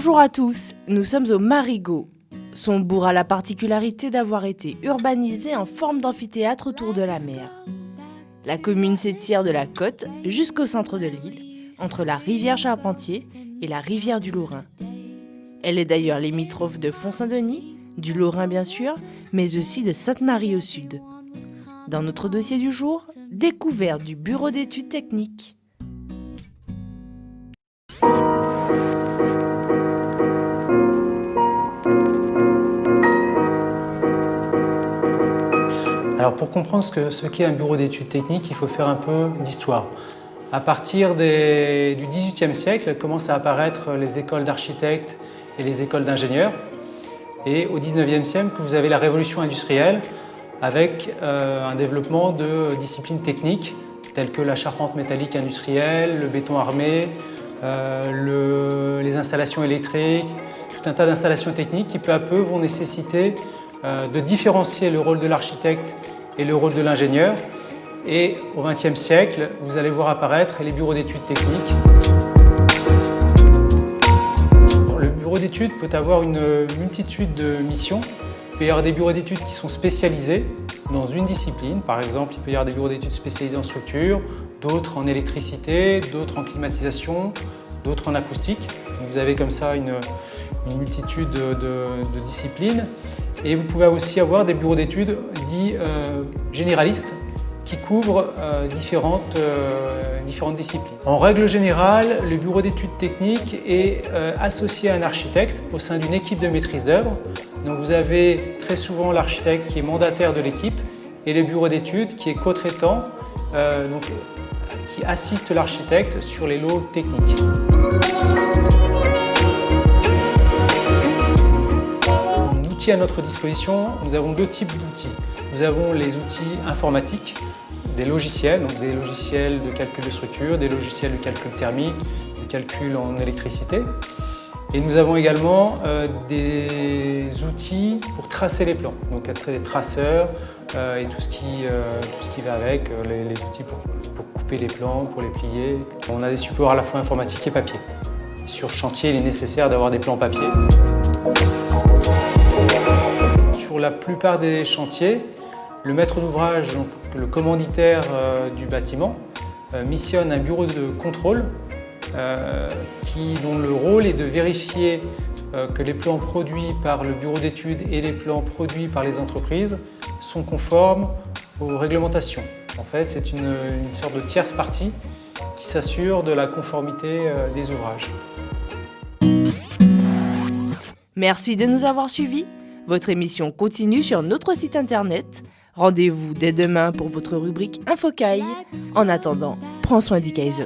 Bonjour à tous, nous sommes au Marigot. Son bourg a la particularité d'avoir été urbanisé en forme d'amphithéâtre autour de la mer. La commune s'étire de la côte jusqu'au centre de l'île, entre la rivière Charpentier et la rivière du Lorrain. Elle est d'ailleurs limitrophe de Font-Saint-Denis, du Lorrain bien sûr, mais aussi de Sainte-Marie au sud. Dans notre dossier du jour, découverte du bureau d'études techniques. Pour comprendre ce qu'est un bureau d'études techniques, il faut faire un peu d'histoire. À partir du XVIIIe siècle, commencent à apparaître les écoles d'architectes et les écoles d'ingénieurs. Et au XIXe siècle, vous avez la révolution industrielle avec euh, un développement de disciplines techniques telles que la charpente métallique industrielle, le béton armé, euh, les installations électriques, tout un tas d'installations techniques qui peu à peu vont nécessiter euh, de différencier le rôle de l'architecte et le rôle de l'ingénieur. Et au XXe siècle, vous allez voir apparaître les bureaux d'études techniques. Le bureau d'études peut avoir une multitude de missions. Il peut y avoir des bureaux d'études qui sont spécialisés dans une discipline. Par exemple, il peut y avoir des bureaux d'études spécialisés en structure, d'autres en électricité, d'autres en climatisation, d'autres en acoustique. Vous avez comme ça une, multitude de, disciplines. Et vous pouvez aussi avoir des bureaux d'études dits euh, généralistes qui couvrent euh, différentes, euh, différentes disciplines. En règle générale, le bureau d'études techniques est associé à un architecte au sein d'une équipe de maîtrise d'œuvre. Donc vous avez très souvent l'architecte qui est mandataire de l'équipe et le bureau d'études qui est co-traitant, qui assiste l'architecte sur les lots techniques. À notre disposition, nous avons deux types d'outils. Nous avons les outils informatiques, des logiciels, donc des logiciels de calcul de structure, des logiciels de calcul thermique, du calcul en électricité. Et nous avons également euh, des outils pour tracer les plans, donc des traceurs euh, et tout ce, qui, euh, tout ce qui va avec, les, outils pour, couper les plans, pour les plier. On a des supports à la fois informatiques et papier. Sur chantier, il est nécessaire d'avoir des plans papier sur la plupart des chantiers, le maître d'ouvrage, le commanditaire euh, du bâtiment, euh, missionne un bureau de contrôle euh, qui, dont le rôle est de vérifier que les plans produits par le bureau d'études et les plans produits par les entreprises sont conformes aux réglementations. En fait, c'est une, une, sorte de tierce partie qui s'assure de la conformité des ouvrages. Merci de nous avoir suivis. Votre émission continue sur notre site internet. Rendez-vous dès demain pour votre rubrique Infocaille. En attendant, prends soin d'Ikaizot.